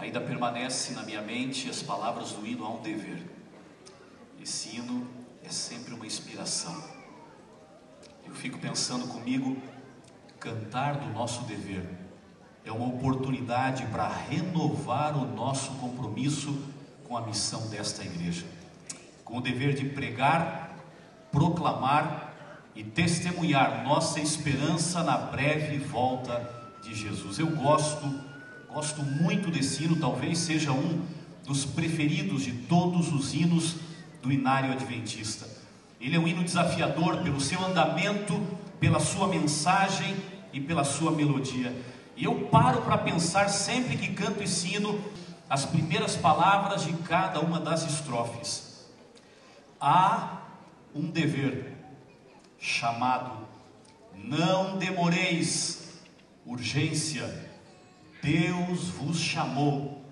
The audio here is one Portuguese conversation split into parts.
ainda permanece na minha mente as palavras do hino a um dever. Esse hino é sempre uma inspiração. Eu fico pensando comigo, cantar do nosso dever é uma oportunidade para renovar o nosso compromisso com a missão desta igreja, com o dever de pregar, proclamar e testemunhar nossa esperança na breve volta de Jesus. Eu gosto, gosto muito desse hino, talvez seja um dos preferidos de todos os hinos do Inário Adventista. Ele é um hino desafiador pelo seu andamento, pela sua mensagem e pela sua melodia. E eu paro para pensar sempre que canto esse hino, as primeiras palavras de cada uma das estrofes. Há um dever chamado Não demoreis, urgência, Deus vos chamou,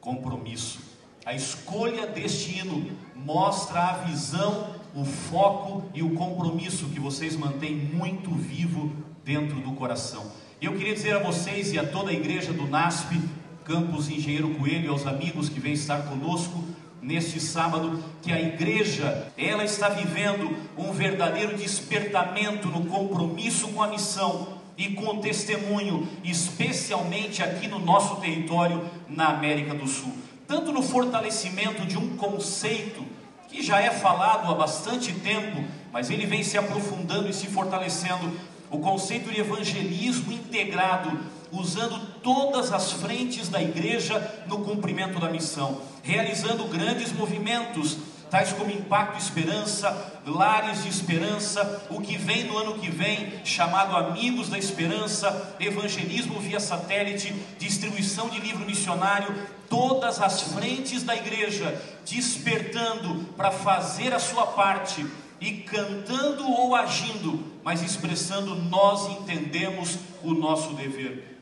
compromisso. A escolha deste hino mostra a visão, o foco e o compromisso que vocês mantêm muito vivo dentro do coração. Eu queria dizer a vocês e a toda a igreja do NASP, Campus Engenheiro Coelho, e aos amigos que vêm estar conosco, neste sábado que a igreja, ela está vivendo um verdadeiro despertamento no compromisso com a missão e com testemunho, especialmente aqui no nosso território na América do Sul. Tanto no fortalecimento de um conceito que já é falado há bastante tempo, mas ele vem se aprofundando e se fortalecendo, o conceito de evangelismo integrado usando todas as frentes da igreja no cumprimento da missão, realizando grandes movimentos, tais como Impacto Esperança, Lares de Esperança, o que vem no ano que vem, chamado Amigos da Esperança, evangelismo via satélite, distribuição de livro missionário, todas as frentes da igreja despertando para fazer a sua parte e cantando ou agindo, mas expressando nós entendemos o nosso dever.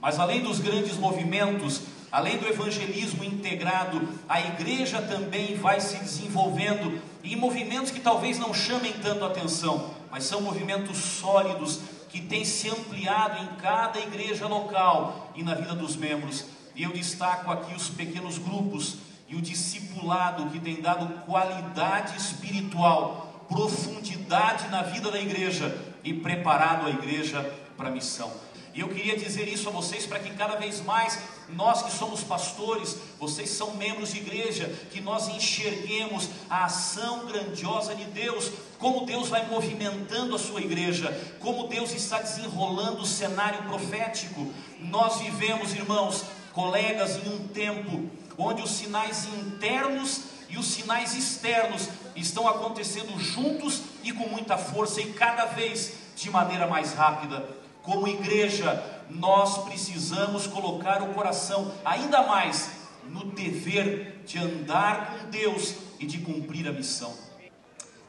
Mas além dos grandes movimentos, além do evangelismo integrado, a igreja também vai se desenvolvendo em movimentos que talvez não chamem tanto atenção, mas são movimentos sólidos que têm se ampliado em cada igreja local e na vida dos membros. E eu destaco aqui os pequenos grupos e o discipulado que tem dado qualidade espiritual, profundidade na vida da igreja e preparado a igreja para a missão. E eu queria dizer isso a vocês para que cada vez mais nós que somos pastores, vocês são membros de igreja, que nós enxerguemos a ação grandiosa de Deus, como Deus vai movimentando a sua igreja, como Deus está desenrolando o cenário profético. Nós vivemos, irmãos, colegas, em um tempo onde os sinais internos e os sinais externos estão acontecendo juntos e com muita força e cada vez de maneira mais rápida. Como igreja, nós precisamos colocar o coração ainda mais no dever de andar com Deus e de cumprir a missão.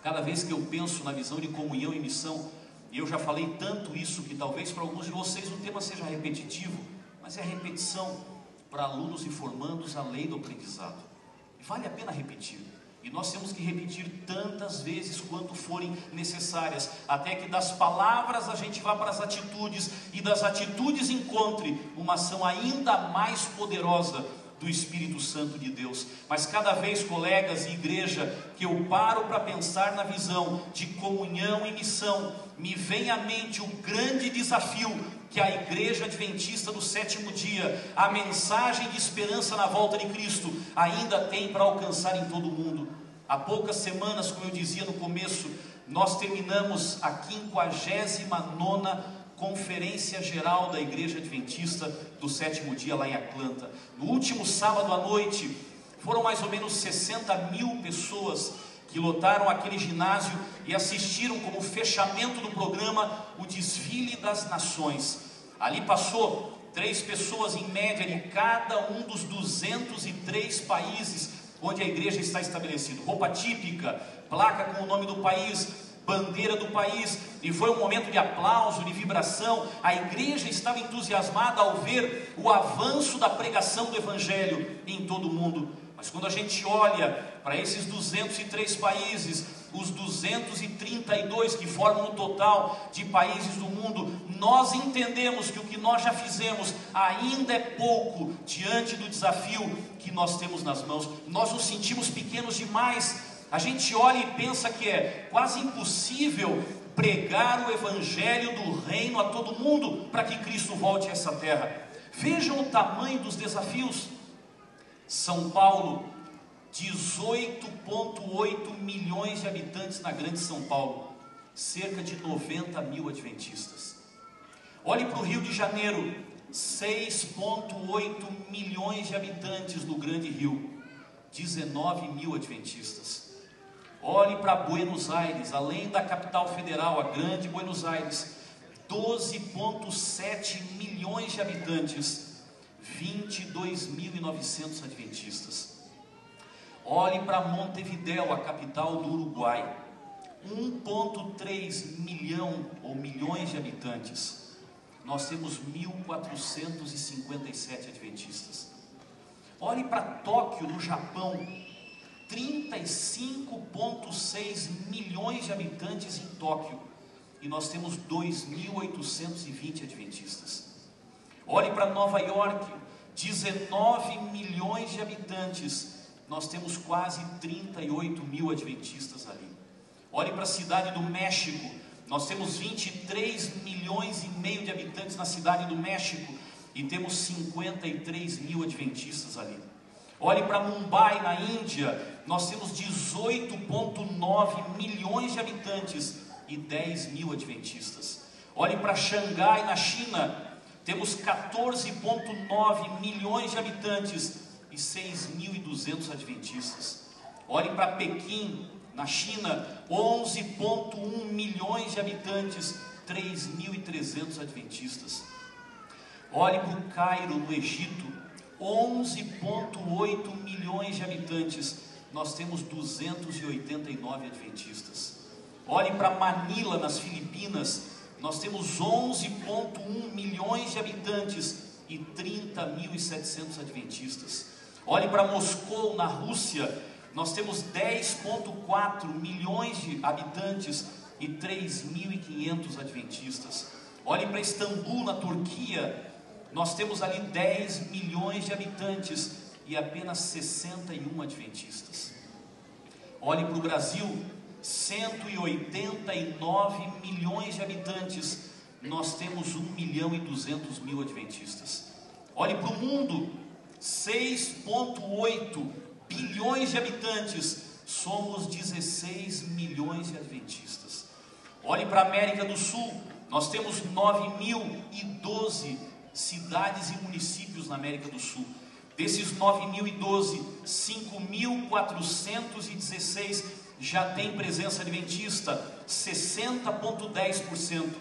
Cada vez que eu penso na visão de comunhão e missão, e eu já falei tanto isso que talvez para alguns de vocês o tema seja repetitivo, mas é repetição para alunos e formandos a lei do aprendizado. Vale a pena repetir. E nós temos que repetir tantas vezes quanto forem necessárias, até que das palavras a gente vá para as atitudes e das atitudes encontre uma ação ainda mais poderosa do Espírito Santo de Deus. Mas cada vez, colegas e igreja, que eu paro para pensar na visão de comunhão e missão, me vem à mente o grande desafio que a igreja adventista do sétimo dia, a mensagem de esperança na volta de Cristo, ainda tem para alcançar em todo o mundo. Há poucas semanas, como eu dizia no começo, nós terminamos a 59 Conferência Geral da Igreja Adventista do sétimo dia lá em Atlanta. No último sábado à noite, foram mais ou menos 60 mil pessoas que lotaram aquele ginásio e assistiram como fechamento do programa o desfile das nações. Ali passou três pessoas em média de cada um dos 203 países onde a igreja está estabelecida. Roupa típica, placa com o nome do país, bandeira do país, e foi um momento de aplauso, de vibração. A igreja estava entusiasmada ao ver o avanço da pregação do evangelho em todo o mundo. Mas quando a gente olha para esses 203 países, os 232 que formam o total de países do mundo, nós entendemos que o que nós já fizemos ainda é pouco diante do desafio que nós temos nas mãos. Nós nos sentimos pequenos demais. A gente olha e pensa que é quase impossível pregar o evangelho do reino a todo mundo para que Cristo volte a essa terra. Vejam o tamanho dos desafios. São Paulo 18,8 milhões de habitantes na Grande São Paulo, cerca de 90 mil adventistas. Olhe para o Rio de Janeiro, 6,8 milhões de habitantes no Grande Rio, 19 mil adventistas. Olhe para Buenos Aires, além da capital federal, a Grande Buenos Aires, 12,7 milhões de habitantes, 22.900 adventistas. Olhe para Montevideo, a capital do Uruguai. 1,3 milhão ou milhões de habitantes. Nós temos 1.457 adventistas. Olhe para Tóquio, no Japão. 35,6 milhões de habitantes em Tóquio. E nós temos 2.820 adventistas. Olhe para Nova York, 19 milhões de habitantes nós temos quase 38 mil adventistas ali. Olhe para a cidade do México, nós temos 23 milhões e meio de habitantes na cidade do México e temos 53 mil adventistas ali. Olhe para Mumbai, na Índia, nós temos 18,9 milhões de habitantes e 10 mil adventistas. Olhe para Xangai, na China, temos 14,9 milhões de habitantes e 6.200 adventistas. Olhe para Pequim, na China, 11,1 milhões de habitantes, 3.300 adventistas. Olhe para o Cairo, no Egito, 11,8 milhões de habitantes, nós temos 289 adventistas. Olhe para Manila, nas Filipinas, nós temos 11,1 milhões de habitantes e 30.700 adventistas. Olhe para Moscou, na Rússia, nós temos 10,4 milhões de habitantes e 3.500 adventistas. Olhe para Istambul, na Turquia, nós temos ali 10 milhões de habitantes e apenas 61 adventistas. Olhe para o Brasil, 189 milhões de habitantes, nós temos 1 milhão e 200 mil adventistas. Olhe para o mundo, 6,8 bilhões de habitantes, somos 16 milhões de adventistas. Olhe para a América do Sul, nós temos 9.012 cidades e municípios na América do Sul. Desses 9.012, 5.416 já tem presença adventista, 60,10%.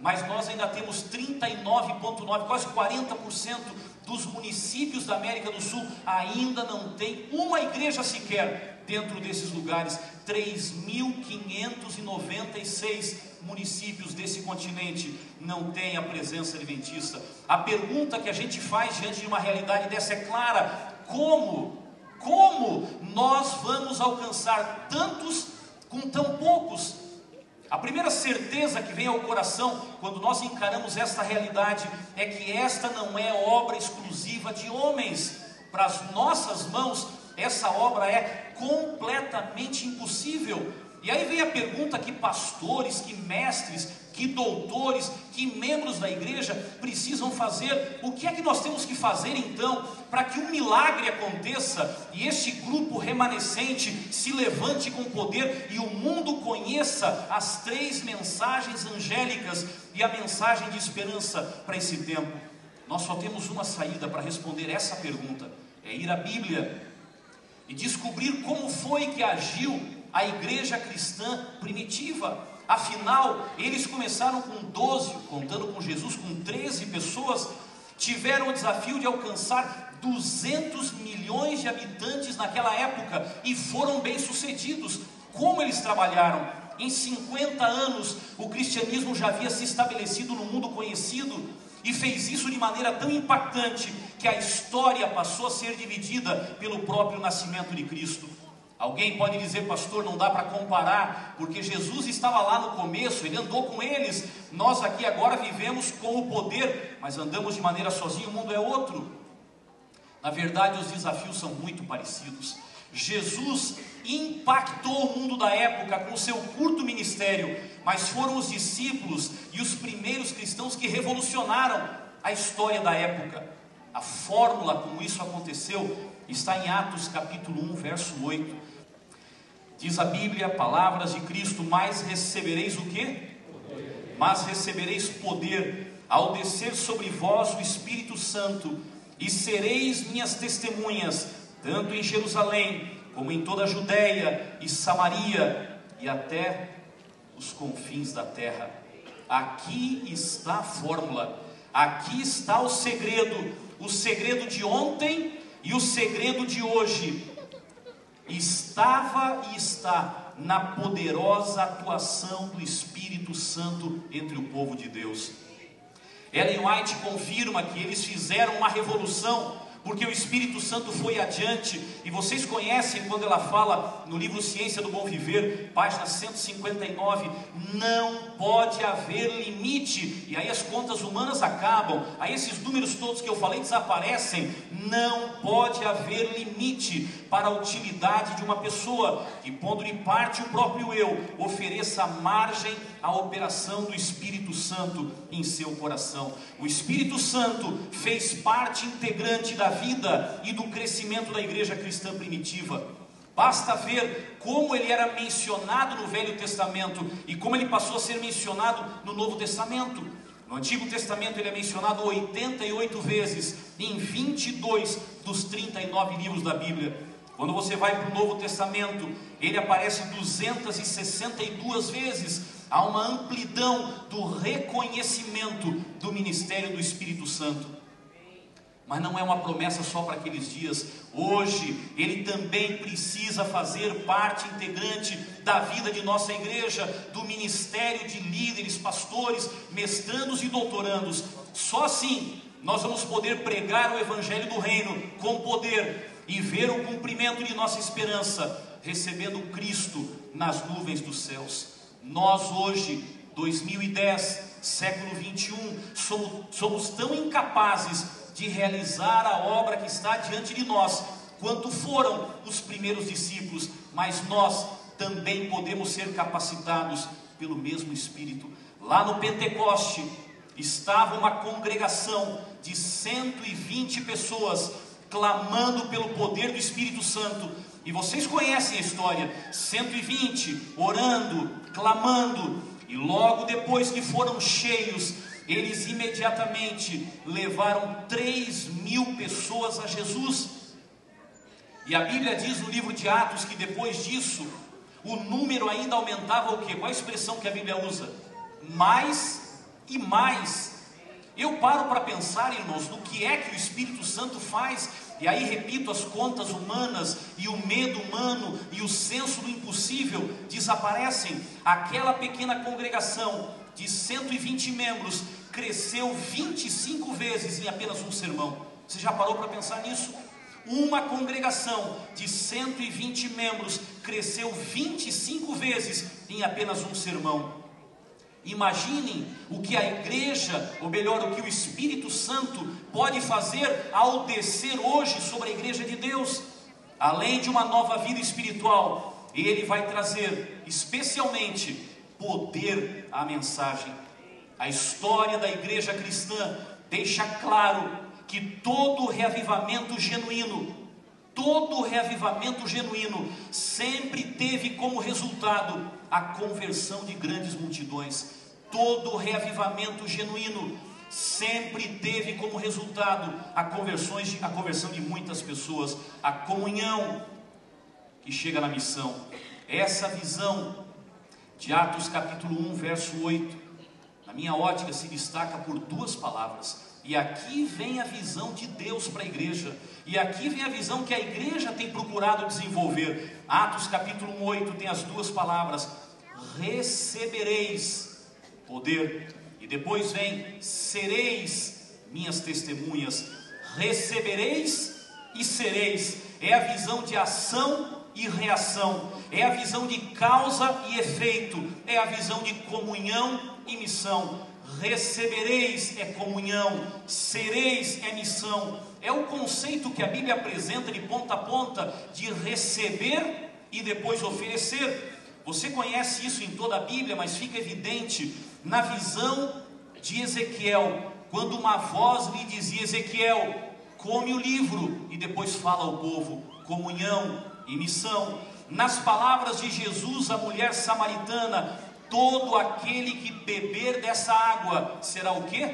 Mas nós ainda temos 39,9%, quase 40% dos municípios da América do Sul ainda não tem uma igreja sequer dentro desses lugares. 3.596 municípios desse continente não têm a presença adventista. A pergunta que a gente faz diante de uma realidade dessa é clara: como? Como nós vamos alcançar tantos com tão poucos? A primeira certeza que vem ao coração quando nós encaramos esta realidade é que esta não é obra exclusiva de homens. Para as nossas mãos, essa obra é completamente impossível. E aí vem a pergunta que pastores, que mestres, que doutores, que membros da igreja precisam fazer. O que é que nós temos que fazer então para que um milagre aconteça e este grupo remanescente se levante com poder e o mundo conheça as três mensagens angélicas e a mensagem de esperança para esse tempo? Nós só temos uma saída para responder essa pergunta: é ir à Bíblia e descobrir como foi que agiu a igreja cristã primitiva. Afinal, eles começaram com 12, contando com Jesus, com 13 pessoas, tiveram o desafio de alcançar 200 milhões de habitantes naquela época e foram bem-sucedidos. Como eles trabalharam? Em 50 anos, o cristianismo já havia se estabelecido no mundo conhecido e fez isso de maneira tão impactante que a história passou a ser dividida pelo próprio nascimento de Cristo. Alguém pode dizer, pastor, não dá para comparar, porque Jesus estava lá no começo, ele andou com eles. Nós aqui agora vivemos com o poder, mas andamos de maneira sozinha, o mundo é outro. Na verdade, os desafios são muito parecidos. Jesus impactou o mundo da época com o seu curto ministério, mas foram os discípulos e os primeiros cristãos que revolucionaram a história da época. A fórmula como isso aconteceu está em Atos capítulo 1, verso 8. Diz a Bíblia, palavras de Cristo, mas recebereis o que? Mas recebereis poder ao descer sobre vós o Espírito Santo, e sereis minhas testemunhas, tanto em Jerusalém, como em toda a Judéia e Samaria, e até os confins da terra. Aqui está a fórmula, aqui está o segredo, o segredo de ontem e o segredo de hoje estava e está na poderosa atuação do Espírito Santo entre o povo de Deus. Ellen White confirma que eles fizeram uma revolução porque o Espírito Santo foi adiante, e vocês conhecem quando ela fala no livro Ciência do Bom Viver, página 159, não pode haver limite, e aí as contas humanas acabam, aí esses números todos que eu falei desaparecem, não pode haver limite para a utilidade de uma pessoa que, pondo-lhe parte o próprio eu, ofereça margem à operação do Espírito Santo em seu coração. O Espírito Santo fez parte integrante da vida e do crescimento da igreja cristã primitiva. Basta ver como ele era mencionado no Velho Testamento e como ele passou a ser mencionado no Novo Testamento. No Antigo Testamento ele é mencionado 88 vezes em 22 dos 39 livros da Bíblia. Quando você vai para o Novo Testamento, ele aparece 262 vezes. Há uma amplidão do reconhecimento do ministério do Espírito Santo. Mas não é uma promessa só para aqueles dias. Hoje, Ele também precisa fazer parte integrante da vida de nossa igreja, do ministério de líderes, pastores, mestrandos e doutorandos. Só assim nós vamos poder pregar o Evangelho do Reino com poder e ver o cumprimento de nossa esperança, recebendo Cristo nas nuvens dos céus. Nós hoje, 2010, século 21, somos, somos tão incapazes de realizar a obra que está diante de nós, quanto foram os primeiros discípulos, mas nós também podemos ser capacitados pelo mesmo Espírito. Lá no Pentecoste estava uma congregação de 120 pessoas clamando pelo poder do Espírito Santo. E vocês conhecem a história: 120 orando, clamando, e logo depois que foram cheios, eles imediatamente levaram 3 mil pessoas a Jesus. E a Bíblia diz no livro de Atos que depois disso, o número ainda aumentava o quê? Qual a expressão que a Bíblia usa? Mais e mais. Eu paro para pensar, irmãos, no que é que o Espírito Santo faz e aí repito, as contas humanas e o medo humano e o senso do impossível desaparecem. Aquela pequena congregação de 120 membros cresceu 25 vezes em apenas um sermão. Você já parou para pensar nisso? Uma congregação de 120 membros cresceu 25 vezes em apenas um sermão. Imaginem o que a igreja, ou melhor, o que o Espírito Santo pode fazer ao descer hoje sobre a igreja de Deus. Além de uma nova vida espiritual, ele vai trazer especialmente poder à mensagem. A história da igreja cristã deixa claro que todo reavivamento genuíno, todo reavivamento genuíno sempre teve como resultado a conversão de grandes multidões. Todo reavivamento genuíno sempre teve como resultado a, conversões, a conversão de muitas pessoas, a comunhão que chega na missão. Essa visão de Atos capítulo 1, verso 8, na minha ótica se destaca por duas palavras. E aqui vem a visão de Deus para a igreja. E aqui vem a visão que a igreja tem procurado desenvolver. Atos capítulo 8 tem as duas palavras: recebereis poder. E depois vem: sereis minhas testemunhas. Recebereis e sereis. É a visão de ação e reação, é a visão de causa e efeito, é a visão de comunhão e missão. Recebereis é comunhão, sereis é missão. É o conceito que a Bíblia apresenta de ponta a ponta de receber e depois oferecer. Você conhece isso em toda a Bíblia, mas fica evidente na visão de Ezequiel, quando uma voz lhe dizia: Ezequiel, come o livro, e depois fala ao povo: comunhão e missão. Nas palavras de Jesus, a mulher samaritana, todo aquele que beber dessa água será o que?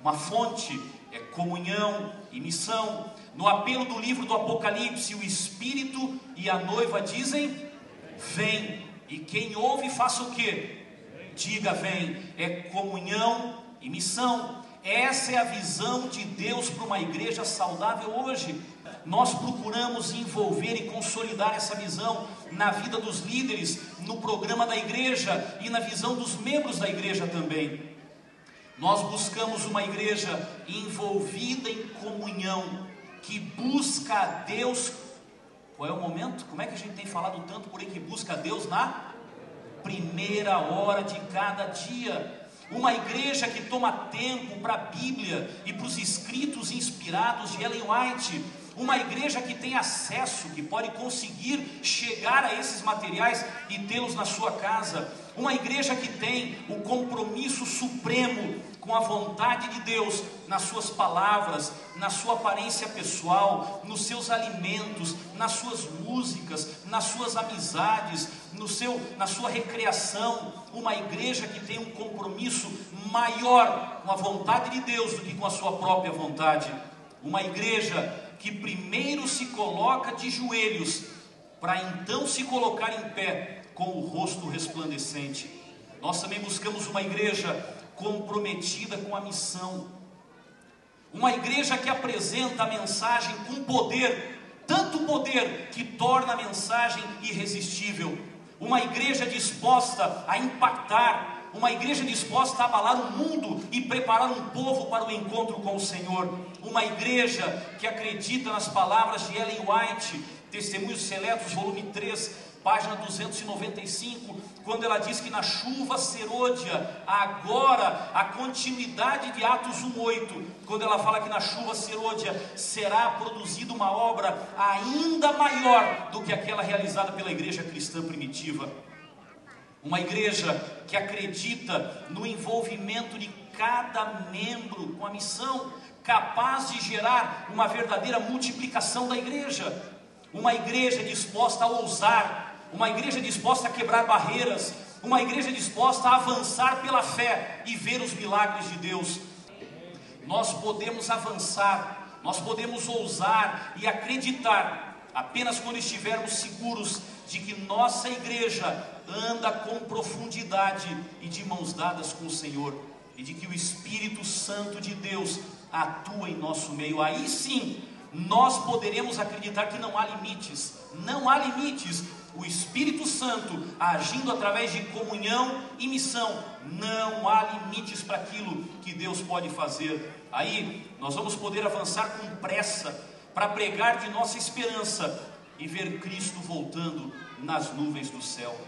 Uma fonte, é comunhão e missão. No apelo do livro do Apocalipse, o Espírito e a noiva dizem: Vem. E quem ouve, faça o que? Diga, vem. É comunhão e missão. Essa é a visão de Deus para uma igreja saudável hoje. Nós procuramos envolver e consolidar essa visão na vida dos líderes, no programa da igreja e na visão dos membros da igreja também. Nós buscamos uma igreja envolvida em comunhão, que busca a Deus qual é o momento? Como é que a gente tem falado tanto por aí que busca Deus na primeira hora de cada dia? Uma igreja que toma tempo para a Bíblia e para os escritos inspirados de Ellen White. Uma igreja que tem acesso, que pode conseguir chegar a esses materiais e tê-los na sua casa. Uma igreja que tem o compromisso supremo com a vontade de Deus nas suas palavras, na sua aparência pessoal, nos seus alimentos, nas suas músicas, nas suas amizades, no seu, na sua recreação, uma igreja que tem um compromisso maior com a vontade de Deus do que com a sua própria vontade. Uma igreja que primeiro se coloca de joelhos para então se colocar em pé com o rosto resplandecente. Nós também buscamos uma igreja comprometida com a missão. Uma igreja que apresenta a mensagem com poder, tanto poder que torna a mensagem irresistível. Uma igreja disposta a impactar, uma igreja disposta a abalar o mundo e preparar um povo para o encontro com o Senhor. Uma igreja que acredita nas palavras de Ellen White, Testemunhos Seletos, volume 3, página 295, quando ela diz que na chuva serôdia, agora a continuidade de Atos 1:8, quando ela fala que na chuva serôdia será produzida uma obra ainda maior do que aquela realizada pela igreja cristã primitiva. Uma igreja que acredita no envolvimento de cada membro com a missão, capaz de gerar uma verdadeira multiplicação da igreja. Uma igreja disposta a ousar, uma igreja disposta a quebrar barreiras, uma igreja disposta a avançar pela fé e ver os milagres de Deus. Nós podemos avançar, nós podemos ousar e acreditar apenas quando estivermos seguros de que nossa igreja anda com profundidade e de mãos dadas com o Senhor, e de que o Espírito Santo de Deus atua em nosso meio. Aí sim, nós poderemos acreditar que não há limites, não há limites o Espírito Santo agindo através de comunhão e missão, não há limites para aquilo que Deus pode fazer. Aí nós vamos poder avançar com pressa para pregar de nossa esperança e ver Cristo voltando nas nuvens do céu.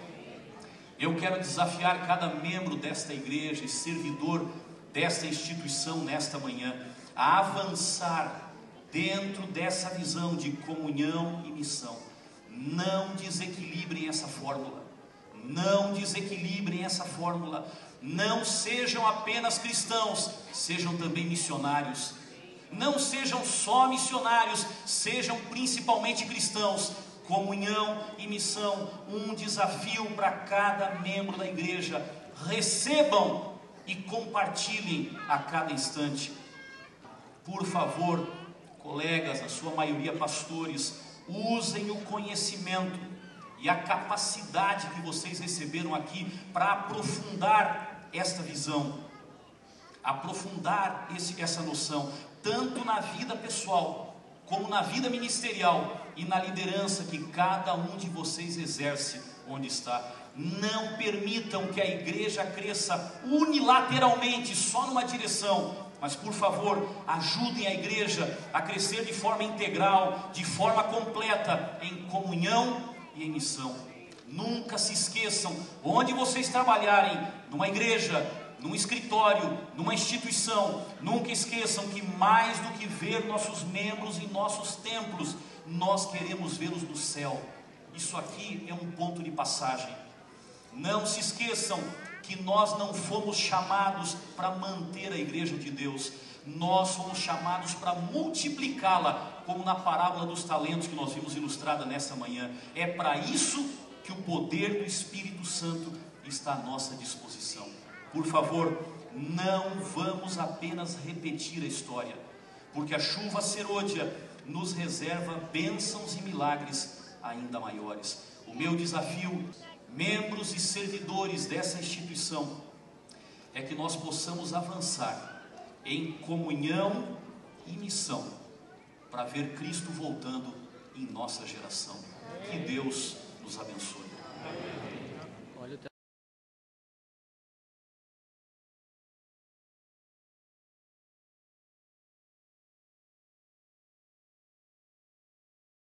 Eu quero desafiar cada membro desta igreja e servidor desta instituição nesta manhã a avançar dentro dessa visão de comunhão e missão não desequilibrem essa fórmula. Não desequilibrem essa fórmula. Não sejam apenas cristãos, sejam também missionários. Não sejam só missionários, sejam principalmente cristãos. Comunhão e missão, um desafio para cada membro da igreja. Recebam e compartilhem a cada instante. Por favor, colegas, a sua maioria pastores, usem o conhecimento e a capacidade que vocês receberam aqui para aprofundar esta visão, aprofundar esse, essa noção, tanto na vida pessoal, como na vida ministerial e na liderança que cada um de vocês exerce onde está. Não permitam que a igreja cresça unilateralmente, só numa direção, mas por favor, ajudem a igreja a crescer de forma integral, de forma completa, em comunhão e em missão. Nunca se esqueçam, onde vocês trabalharem, numa igreja, num escritório, numa instituição, nunca esqueçam que mais do que ver nossos membros em nossos templos, nós queremos vê-los no céu. Isso aqui é um ponto de passagem. Não se esqueçam que nós não fomos chamados para manter a igreja de Deus, nós fomos chamados para multiplicá-la, como na parábola dos talentos que nós vimos ilustrada nessa manhã. É para isso que o poder do Espírito Santo está à nossa disposição. Por favor, não vamos apenas repetir a história, porque a chuva serôdia nos reserva bênçãos e milagres ainda maiores. O meu desafio, membros e servidores dessa instituição, é que nós possamos avançar em comunhão e missão para ver Cristo voltando em nossa geração. Que Deus nos abençoe.